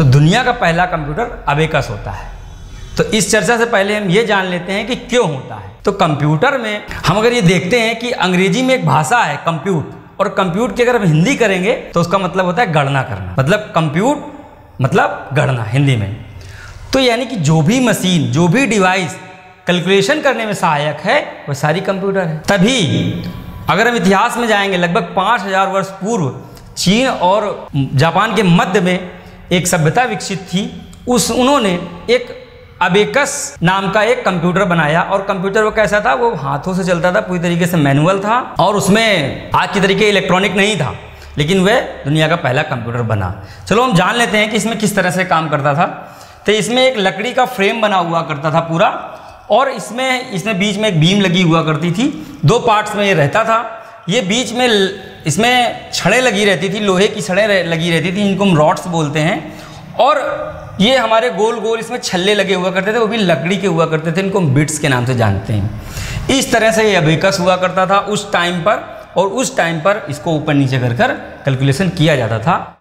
तो दुनिया का पहला कंप्यूटर अबेकस होता है। तो इस चर्चा से पहले हम ये जान लेते हैं कि क्यों होता है। तो कंप्यूटर में हम अगर ये देखते हैं कि अंग्रेज़ी में एक भाषा है कंप्यूट और कंप्यूट की अगर हम हिंदी करेंगे तो उसका मतलब होता है गणना करना। मतलब कंप्यूट मतलब गणना, हिंदी में। तो यानी कि जो भी मशीन जो भी डिवाइस कैलकुलेशन करने में सहायक है वह सारी कंप्यूटर है। तभी अगर हम इतिहास में जाएँगे, लगभग पाँच हज़ार वर्ष पूर्व, चीन और जापान के मध्य में एक सभ्यता विकसित थी, उस उन्होंने एक अबेकस नाम का एक कंप्यूटर बनाया और कंप्यूटर वो कैसा था, वो हाथों से चलता था, पूरी तरीके से मैनुअल था और उसमें आज की तरीके इलेक्ट्रॉनिक नहीं था, लेकिन वह दुनिया का पहला कंप्यूटर बना। चलो हम जान लेते हैं कि इसमें किस तरह से काम करता था। तो इसमें एक लकड़ी का फ्रेम बना हुआ करता था पूरा और इसमें इसमें बीच में एक बीम लगी हुआ करती थी। दो पार्ट्स में ये रहता था। ये बीच में इसमें छड़ें लगी रहती थी, लोहे की छड़ें लगी रहती थी, इनको हम रॉड्स बोलते हैं। और ये हमारे गोल गोल इसमें छल्ले लगे हुआ करते थे, वो भी लकड़ी के हुआ करते थे, इनको हम बिट्स के नाम से जानते हैं। इस तरह से ये अभिकस हुआ करता था, उस टाइम पर, और उस टाइम पर इसको ऊपर नीचे कर कर कैलकुलेशन किया जाता था।